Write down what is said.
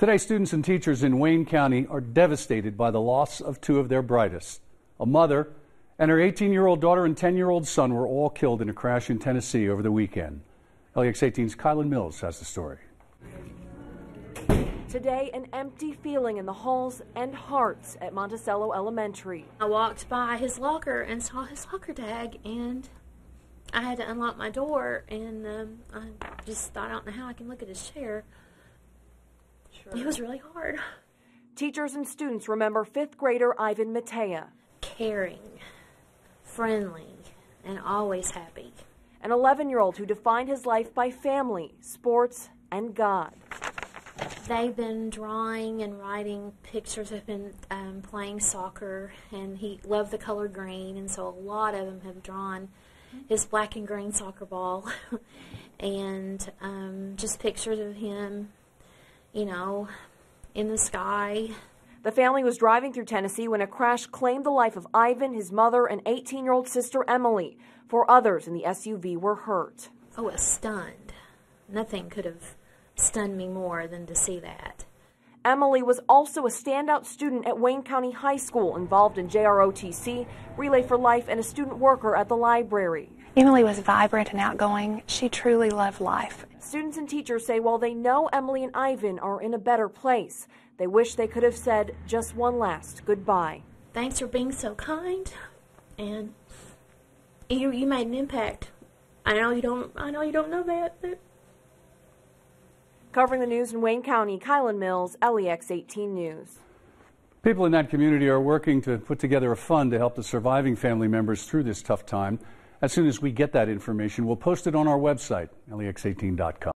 Today, students and teachers in Wayne County are devastated by the loss of two of their brightest. A mother and her 18 year old daughter and 10 year old son were all killed in a crash in Tennessee over the weekend. LEX 18's Kylan Mills has the story. Today, an empty feeling in the halls and hearts at Monticello Elementary. I walked by his locker and saw his locker tag, and I had to unlock my door, and um, I just thought, I don't know how I can look at his chair. Sure. It was really hard. Teachers and students remember fifth grader Ivan Matea. Caring, friendly, and always happy. An 11 year old who defined his life by family, sports, and God. They've been drawing and writing pictures. Have been um, playing soccer, and he loved the color green, and so a lot of them have drawn his black and green soccer ball, and um, just pictures of him, you know, in the sky. The family was driving through Tennessee when a crash claimed the life of Ivan, his mother, and 18 year old sister Emily. Four others in the SUV were hurt. Oh, I was stunned. Nothing could have stunned me more than to see that. Emily was also a standout student at Wayne County High School, involved in JROTC, Relay for Life, and a student worker at the library. Emily was vibrant and outgoing. She truly loved life. Students and teachers say while they know Emily and Ivan are in a better place, they wish they could have said just one last goodbye. Thanks for being so kind, and you you made an impact. I know you don't. I know you don't know that, but Covering the news in Wayne County, Kylan Mills, LEX 18 News. People in that community are working to put together a fund to help the surviving family members through this tough time. As soon as we get that information, we'll post it on our website, lex18.com.